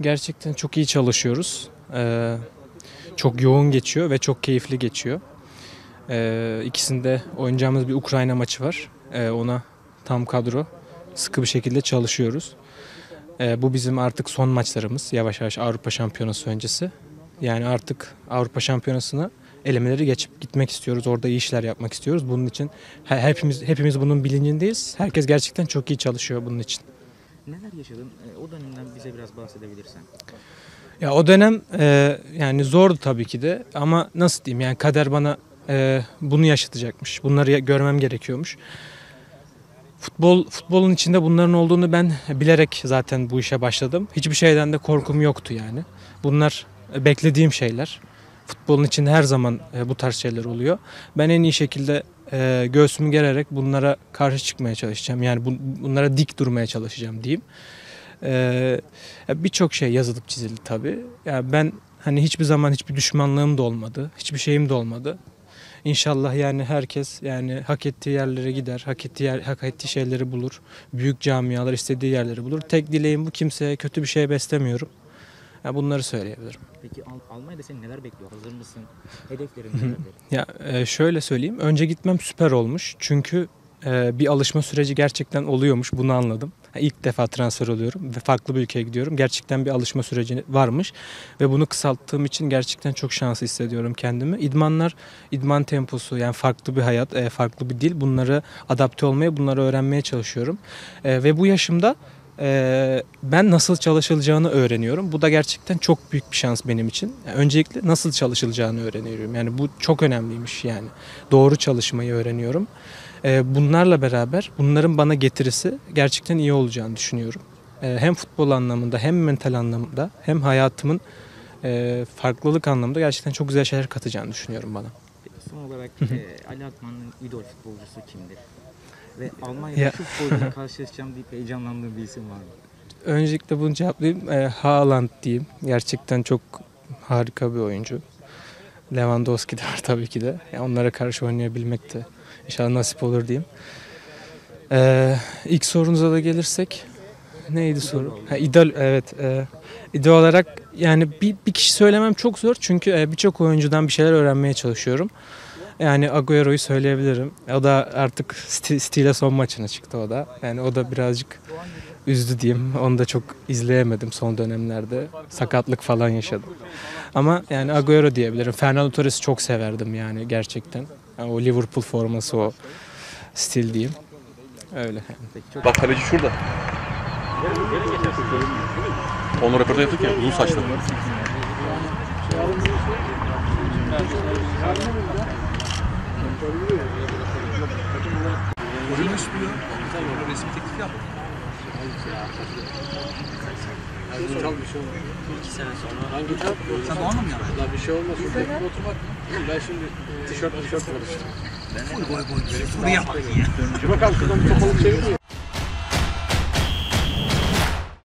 Gerçekten çok iyi çalışıyoruz. Ee, çok yoğun geçiyor ve çok keyifli geçiyor. Ee, ikisinde oynayacağımız bir Ukrayna maçı var. Ee, ona tam kadro sıkı bir şekilde çalışıyoruz. Ee, bu bizim artık son maçlarımız yavaş yavaş Avrupa Şampiyonası öncesi. Yani artık Avrupa Şampiyonası'na elemeleri geçip gitmek istiyoruz. Orada iyi işler yapmak istiyoruz. Bunun için he- hepimiz hepimiz bunun bilincindeyiz. Herkes gerçekten çok iyi çalışıyor bunun için. Neler yaşadın? E, O dönemden bize biraz bahsedebilirsen. Ya o dönem e, yani zordu tabii ki de ama nasıl diyeyim yani kader bana e, bunu yaşatacakmış. Bunları görmem gerekiyormuş. Futbol futbolun içinde bunların olduğunu ben bilerek zaten bu işe başladım. Hiçbir şeyden de korkum yoktu yani. Bunlar e, beklediğim şeyler. Futbolun içinde her zaman e, bu tarz şeyler oluyor. Ben en iyi şekilde e, göğsümü gererek bunlara karşı çıkmaya çalışacağım. Yani bu- bunlara dik durmaya çalışacağım diyeyim. E, Birçok şey yazılıp çizildi tabii. Ya ben hani hiçbir zaman hiçbir düşmanlığım da olmadı. Hiçbir şeyim de olmadı. İnşallah yani herkes yani hak ettiği yerlere gider, hak ettiği yer, hak ettiği şeyleri bulur. Büyük camialar istediği yerleri bulur. Tek dileğim bu kimseye kötü bir şey beslemiyorum. Ya bunları söyleyebilirim. Peki Al- Almanya'da seni neler bekliyor? Hazır mısın? Hedeflerin nelerdir? Ya e, şöyle söyleyeyim. Önce gitmem süper olmuş. Çünkü e, bir alışma süreci gerçekten oluyormuş. Bunu anladım. Ha, İlk defa transfer oluyorum ve farklı bir ülkeye gidiyorum. Gerçekten bir alışma süreci varmış ve bunu kısalttığım için gerçekten çok şanslı hissediyorum kendimi. İdmanlar, idman temposu yani farklı bir hayat, e, farklı bir dil. Bunları adapte olmaya, bunları öğrenmeye çalışıyorum. E, ve bu yaşımda e, ben nasıl çalışılacağını öğreniyorum. Bu da gerçekten çok büyük bir şans benim için. Yani öncelikle nasıl çalışılacağını öğreniyorum. Yani bu çok önemliymiş yani. Doğru çalışmayı öğreniyorum. E, bunlarla beraber bunların bana getirisi gerçekten iyi olacağını düşünüyorum. E, hem futbol anlamında hem mental anlamda hem hayatımın e, farklılık anlamında gerçekten çok güzel şeyler katacağını düşünüyorum bana. Son olarak e, Ali Akman'ın idol futbolcusu kimdir? Ve Almanya'da Ya. şu futbolcuyla karşılaşacağım deyip heyecanlandığın bir isim var mı? Öncelikle bunu cevaplayayım. E, Haaland diyeyim. Gerçekten çok harika bir oyuncu. Lewandowski de var tabii ki de. Yani onlara karşı oynayabilmek de inşallah nasip olur diyeyim. E, ilk sorunuza da gelirsek neydi soru? Ha, idol evet. E, idol olarak yani bir, bir kişi söylemem çok zor çünkü e, birçok oyuncudan bir şeyler öğrenmeye çalışıyorum. Yani Agüero'yu söyleyebilirim. O da artık stile son maçına çıktı o da. Yani o da birazcık üzdü diyeyim. Onu da çok izleyemedim son dönemlerde. Sakatlık falan yaşadım. Ama yani Agüero diyebilirim. Fernando Torres'i çok severdim yani gerçekten. Yani o Liverpool forması o stil diyeyim. Öyle. Bak kaleci şurada. Onu röportaj yaptık ya uzun saçlı. Oyunmuş bu ya. Tabii resim teklif yaptı. Çok bir şey olmaz. İki sene sonra. Hangi kitap? Sen doğan mı yani? Daha bir şey olmaz. Oturup oturmak. Ben şimdi tişört tişört karıştırdım. Ben boy boy. Soru yapmak ya. Şuna kalk. Kapalı çevirmiyor.